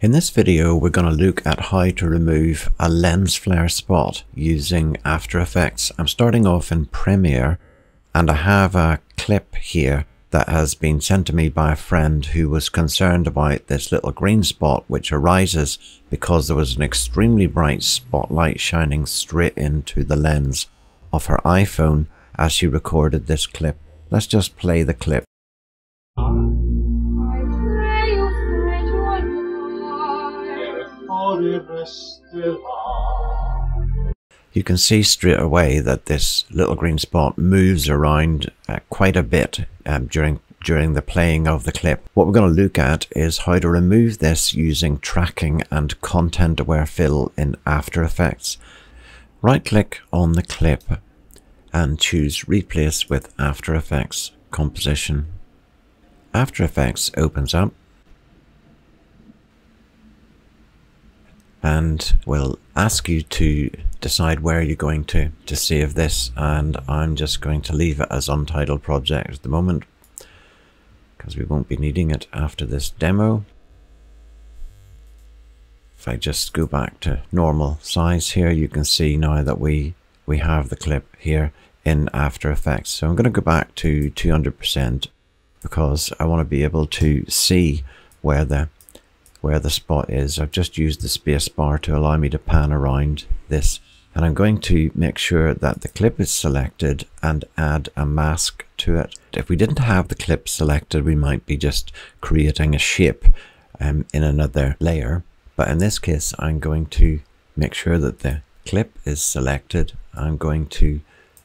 In this video we're going to look at how to remove a lens flare spot using After Effects. I'm starting off in Premiere and I have a clip here that has been sent to me by a friend who was concerned about this little green spot which arises because there was an extremely bright spotlight shining straight into the lens of her iPhone as she recorded this clip. Let's just play the clip. You can see straight away that this little green spot moves around uh, quite a bit um, during during the playing of the clip. What we're going to look at is how to remove this using tracking and content aware fill in After Effects. Right click on the clip and choose replace with After Effects composition. After Effects opens up and will ask you to decide where you're going to to save this and I'm just going to leave it as untitled project at the moment because we won't be needing it after this demo. If I just go back to normal size here you can see now that we we have the clip here in After Effects. So I'm going to go back to 200% because I want to be able to see where the where the spot is. I've just used the space bar to allow me to pan around this and I'm going to make sure that the clip is selected and add a mask to it. If we didn't have the clip selected we might be just creating a shape um, in another layer but in this case I'm going to make sure that the clip is selected. I'm going to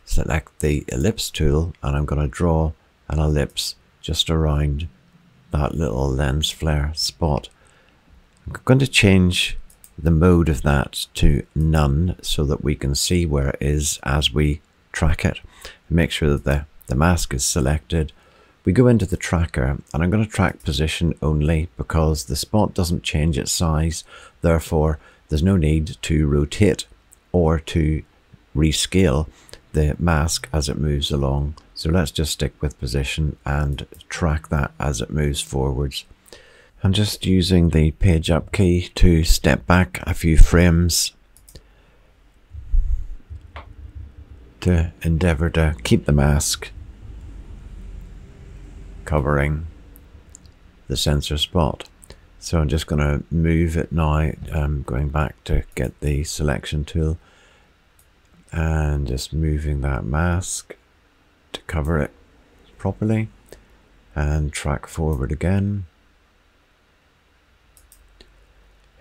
select the ellipse tool and I'm going to draw an ellipse just around that little lens flare spot. I'm going to change the mode of that to none so that we can see where it is as we track it. Make sure that the, the mask is selected. We go into the tracker and I'm going to track position only because the spot doesn't change its size. Therefore, there's no need to rotate or to rescale the mask as it moves along. So let's just stick with position and track that as it moves forwards. I'm just using the page up key to step back a few frames to endeavour to keep the mask covering the sensor spot. So I'm just going to move it now, um, going back to get the selection tool and just moving that mask to cover it properly and track forward again.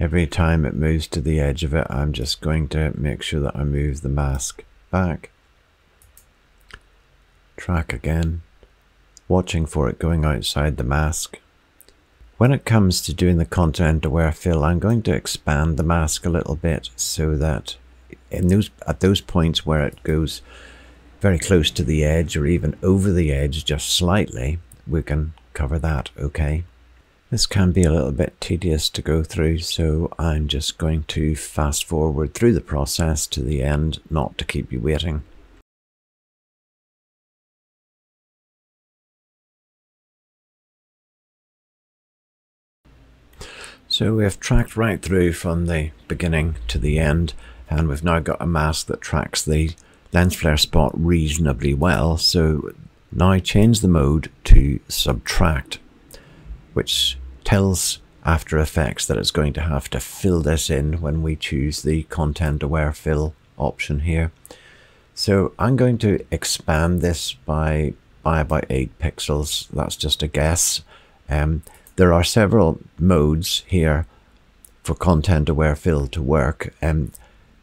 Every time it moves to the edge of it, I'm just going to make sure that I move the mask back. Track again, watching for it going outside the mask. When it comes to doing the content aware fill, I'm going to expand the mask a little bit so that in those at those points where it goes very close to the edge or even over the edge just slightly, we can cover that okay. This can be a little bit tedious to go through, so I'm just going to fast forward through the process to the end, not to keep you waiting. So we've tracked right through from the beginning to the end, and we've now got a mask that tracks the lens flare spot reasonably well. So now change the mode to subtract, which tells After Effects that it's going to have to fill this in when we choose the content aware fill option here. So I'm going to expand this by, by about 8 pixels. That's just a guess. Um, there are several modes here for content aware fill to work. Um,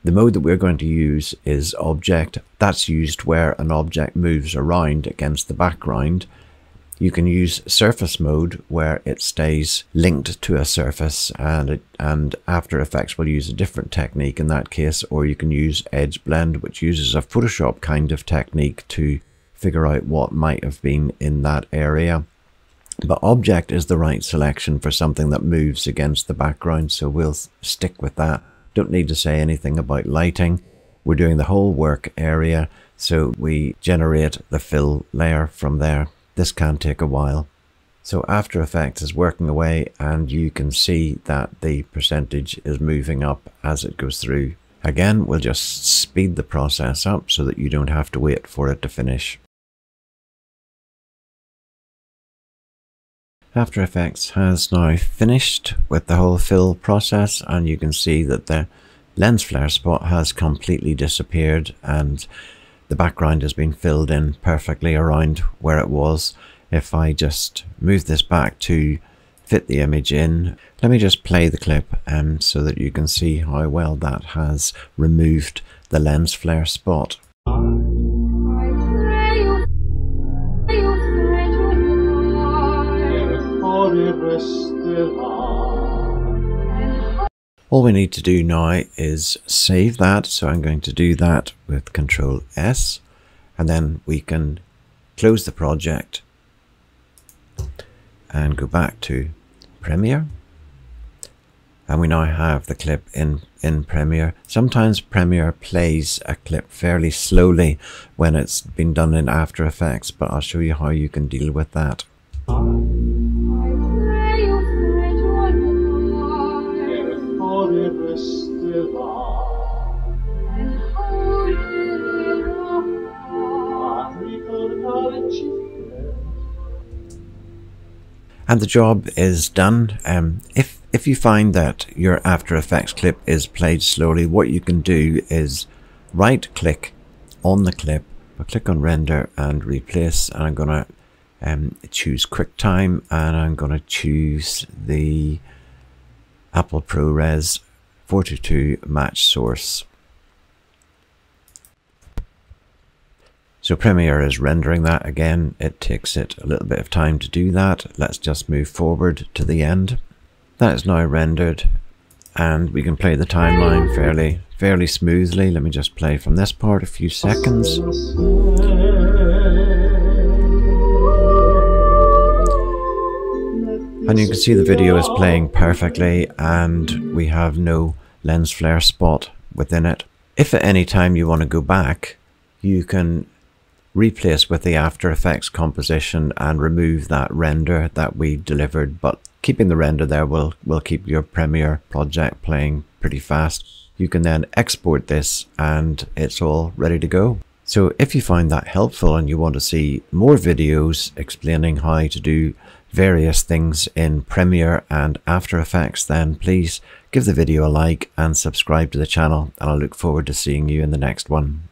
the mode that we're going to use is object. That's used where an object moves around against the background you can use surface mode where it stays linked to a surface and it, and After Effects will use a different technique in that case or you can use Edge Blend which uses a Photoshop kind of technique to figure out what might have been in that area. But object is the right selection for something that moves against the background so we'll stick with that. Don't need to say anything about lighting. We're doing the whole work area so we generate the fill layer from there this can take a while. So After Effects is working away and you can see that the percentage is moving up as it goes through. Again, we'll just speed the process up so that you don't have to wait for it to finish. After Effects has now finished with the whole fill process and you can see that the lens flare spot has completely disappeared and the background has been filled in perfectly around where it was. If I just move this back to fit the image in, let me just play the clip um, so that you can see how well that has removed the lens flare spot. All we need to do now is save that. So I'm going to do that with Control S and then we can close the project and go back to Premiere. And we now have the clip in, in Premiere. Sometimes Premiere plays a clip fairly slowly when it's been done in After Effects, but I'll show you how you can deal with that. And the job is done. Um, if if you find that your After Effects clip is played slowly, what you can do is right click on the clip, click on render and replace, and I'm gonna um, choose QuickTime and I'm gonna choose the Apple ProRes 422 match source. So Premiere is rendering that again. It takes it a little bit of time to do that. Let's just move forward to the end. That is now rendered and we can play the timeline fairly fairly smoothly. Let me just play from this part a few seconds. And you can see the video is playing perfectly and we have no lens flare spot within it. If at any time you want to go back, you can replace with the After Effects composition and remove that render that we delivered. But keeping the render there will, will keep your Premiere project playing pretty fast. You can then export this and it's all ready to go. So if you find that helpful and you want to see more videos explaining how to do various things in Premiere and After Effects, then please give the video a like and subscribe to the channel and I look forward to seeing you in the next one.